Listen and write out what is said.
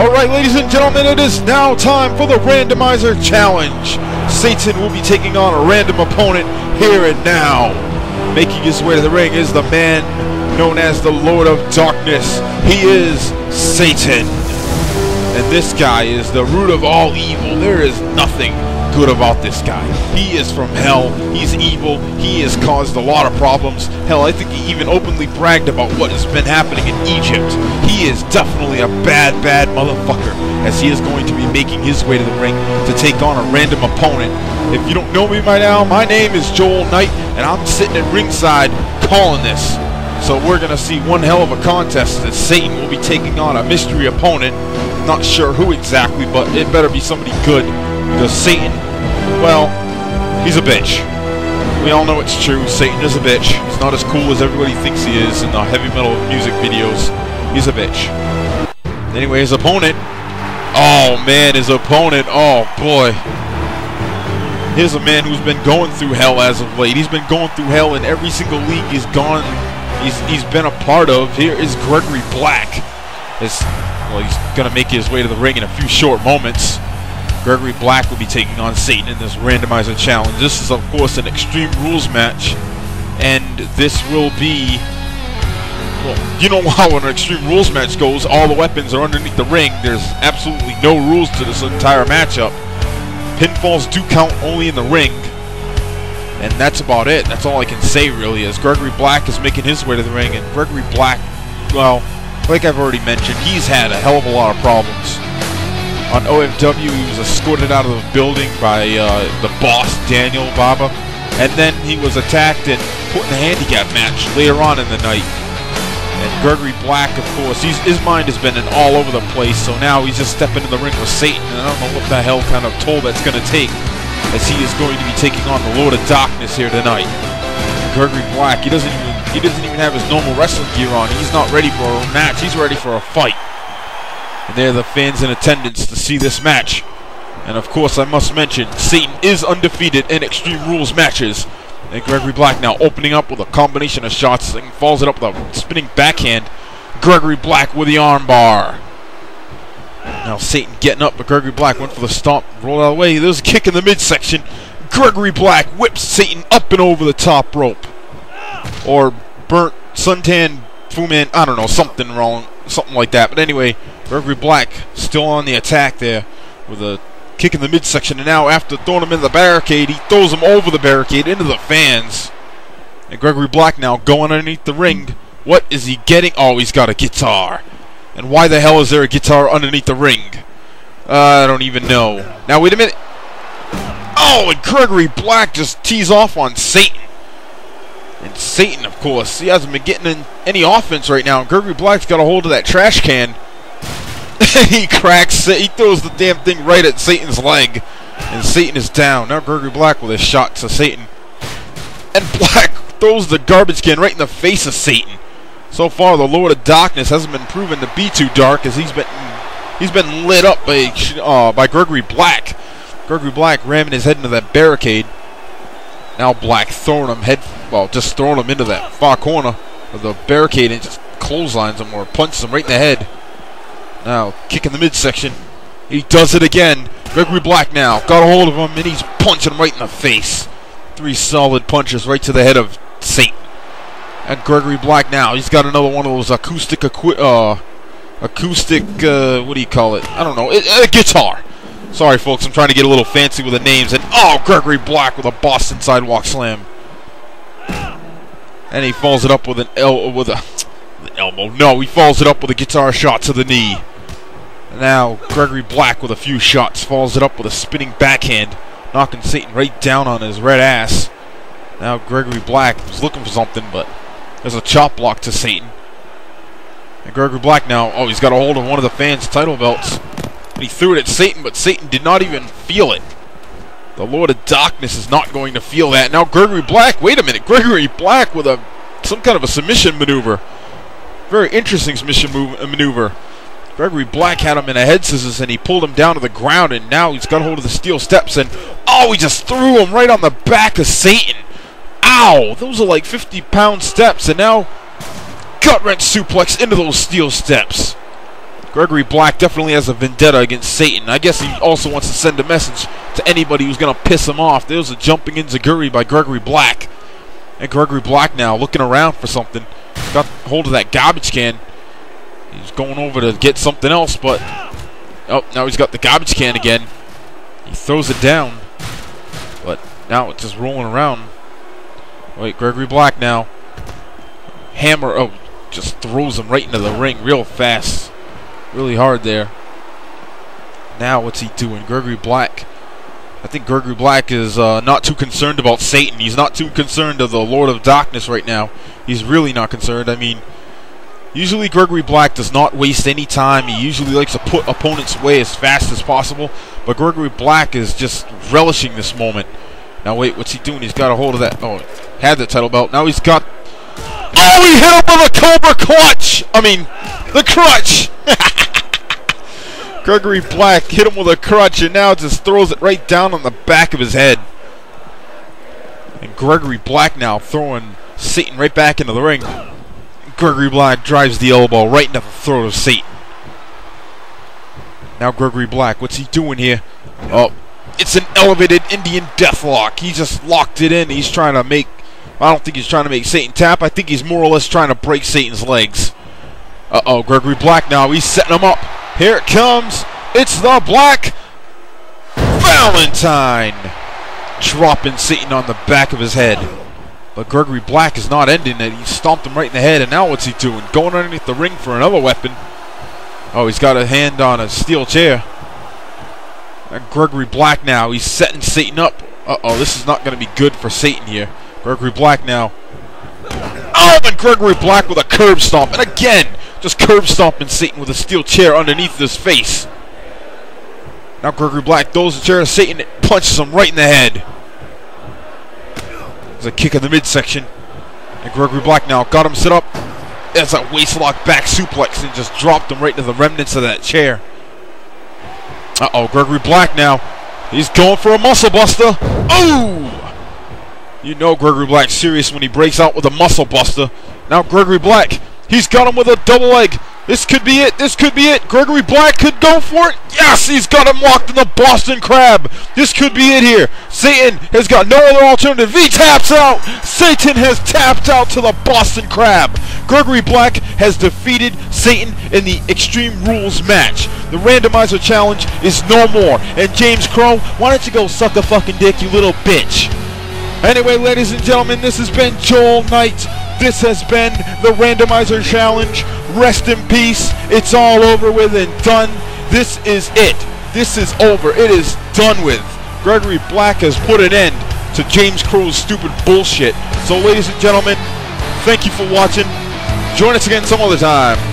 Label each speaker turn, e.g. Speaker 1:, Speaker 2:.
Speaker 1: Alright, ladies and gentlemen, it is now time for the Randomizer Challenge. Satan will be taking on a random opponent here and now. Making his way to the ring is the man known as the Lord of Darkness. He is Satan. And this guy is the root of all evil. There is nothing good about this guy. He is from hell. He's evil. He has caused a lot of problems. Hell, I think he even openly bragged about what has been happening in Egypt. He is definitely a bad, bad motherfucker, as he is going to be making his way to the ring to take on a random opponent. If you don't know me by now, my name is Joel Knight, and I'm sitting at ringside calling this. So we're going to see one hell of a contest as Satan will be taking on a mystery opponent. Not sure who exactly, but it better be somebody good. Because Satan, well, he's a bitch. We all know it's true. Satan is a bitch. He's not as cool as everybody thinks he is in the heavy metal music videos. He's a bitch. Anyway, his opponent. Oh, man, his opponent. Oh, boy. Here's a man who's been going through hell as of late. He's been going through hell in every single league he's gone. He's, he's been a part of. Here is Gregory Black. It's, well, he's going to make his way to the ring in a few short moments. Gregory Black will be taking on Satan in this randomizer challenge. This is, of course, an Extreme Rules match, and this will be. Well, you know how an Extreme Rules match goes. All the weapons are underneath the ring. There's absolutely no rules to this entire matchup. Pinfalls do count only in the ring, and that's about it. That's all I can say, really, as Gregory Black is making his way to the ring, and Gregory Black, well, like I've already mentioned, he's had a hell of a lot of problems. On OFW, he was escorted out of the building by uh, the boss, Daniel Baba. And then he was attacked and put in a handicap match later on in the night. And Gregory Black, of course, his mind has been in all over the place, so now he's just stepping in the ring with Satan, and I don't know what the hell kind of toll that's going to take, as he is going to be taking on the Lord of Darkness here tonight. Gregory Black, he doesn't even he doesn't even have his normal wrestling gear on. He's not ready for a match. He's ready for a fight. And they're the fans in attendance to see this match. And of course, I must mention, Satan is undefeated in Extreme Rules matches. And Gregory Black now opening up with a combination of shots and falls it up with a spinning backhand. Gregory Black with the armbar. Now Satan getting up, but Gregory Black went for the stomp, rolled out of the way. There's a kick in the midsection. Gregory Black whips Satan up and over the top rope. Or burnt suntan Fu Man, I don't know, something wrong, something like that. But anyway, Gregory Black still on the attack there with a kick in the midsection. And now, after throwing him in the barricade, he throws him over the barricade into the fans. And Gregory Black now going underneath the ring. What is he getting? Oh, he's got a guitar. And why the hell is there a guitar underneath the ring? Uh, I don't even know. Now, wait a minute. Oh, and Gregory Black just tees off on Satan. And Satan, of course, he hasn't been getting any offense right now. Gregory Black's got a hold of that trash can. he cracks it. He throws the damn thing right at Satan's leg. And Satan is down. Now Gregory Black with a shot to Satan. And Black throws the garbage can right in the face of Satan. So far, the Lord of Darkness hasn't been proven to be too dark as he's been he's been lit up by uh, by Gregory Black. Gregory Black ramming his head into that barricade. Now Black throwing him head, well, just throwing him into that far corner of the barricade and just clotheslines him or punches him right in the head. Now, kick in the midsection. He does it again. Gregory Black now got a hold of him and he's punching him right in the face. Three solid punches right to the head of Satan. And Gregory Black now, he's got another one of those acoustic, uh, acoustic, uh, what do you call it? I don't know, a, a guitar. Sorry, folks, I'm trying to get a little fancy with the names. And oh, Gregory Black with a Boston Sidewalk Slam. And he follows it up with an el with a elbow. No, he follows it up with a guitar shot to the knee. Now Gregory Black with a few shots follows it up with a spinning backhand, knocking Satan right down on his red ass. Now Gregory Black was looking for something, but there's a chop block to Satan. And Gregory Black now, oh, he's got a hold of one of the fans' title belts. And he threw it at Satan, but Satan did not even feel it. The Lord of Darkness is not going to feel that. Now Gregory Black, wait a minute, Gregory Black with a some kind of a submission maneuver. Very interesting submission move, uh, maneuver. Gregory Black had him in a head scissors and he pulled him down to the ground and now he's got hold of the steel steps and oh he just threw him right on the back of Satan. Ow! Those are like 50 pound steps and now gut wrench suplex into those steel steps. Gregory Black definitely has a vendetta against Satan. I guess he also wants to send a message to anybody who's going to piss him off. There's a jumping enziguri by Gregory Black. And Gregory Black now looking around for something. Got hold of that garbage can. He's going over to get something else, but... Oh, now he's got the garbage can again. He throws it down. But now it's just rolling around. Wait, Gregory Black now. Hammer, oh, just throws him right into the ring real fast. Really hard there. Now what's he doing? Gregory Black. I think Gregory Black is uh, not too concerned about Satan. He's not too concerned of the Lord of Darkness right now. He's really not concerned. I mean, usually Gregory Black does not waste any time. He usually likes to put opponents away as fast as possible. But Gregory Black is just relishing this moment. Now wait, what's he doing? He's got a hold of that. Oh, had the title belt. Now he's got. Oh, he hit him with a Cobra clutch. I mean, the crutch. Gregory Black hit him with a crutch and now just throws it right down on the back of his head. And Gregory Black now throwing Satan right back into the ring. Gregory Black drives the elbow right into the throat of Satan. Now Gregory Black, what's he doing here? Oh, it's an elevated Indian deathlock. He just locked it in. He's trying to make. I don't think he's trying to make Satan tap. I think he's more or less trying to break Satan's legs. Uh oh, Gregory Black now. He's setting him up. Here it comes. It's the Black Valentine. Dropping Satan on the back of his head. But Gregory Black is not ending it. He stomped him right in the head. And now what's he doing? Going underneath the ring for another weapon. Oh, he's got a hand on a steel chair. And Gregory Black now. He's setting Satan up. Uh-oh, this is not going to be good for Satan here. Gregory Black now. Oh, and Gregory Black with a curb stomp. And again, just curb stomping Satan with a steel chair underneath his face. Now Gregory Black throws the chair to Satan and punches him right in the head. There's a kick in the midsection. And Gregory Black now got him set up. There's a waistlock back suplex and just dropped him right into the remnants of that chair. Uh-oh, Gregory Black now. He's going for a muscle buster. Oh! You know Gregory Black's serious when he breaks out with a muscle buster. Now Gregory Black, he's got him with a double leg. This could be it. This could be it. Gregory Black could go for it. Yes, he's got him locked in the Boston Crab. This could be it here. Satan has got no other alternative. He taps out. Satan has tapped out to the Boston Crab. Gregory Black has defeated Satan in the Extreme Rules match. The randomizer challenge is no more. And James Crow, why don't you go suck a fucking dick, you little bitch? Anyway, ladies and gentlemen, this has been Joel Knight. This has been the Randomizer Challenge. Rest in peace. It's all over with and done. This is it. This is over. It is done with. Gregory Black has put an end to James Crow's stupid bullshit. So, ladies and gentlemen, thank you for watching. Join us again some other time.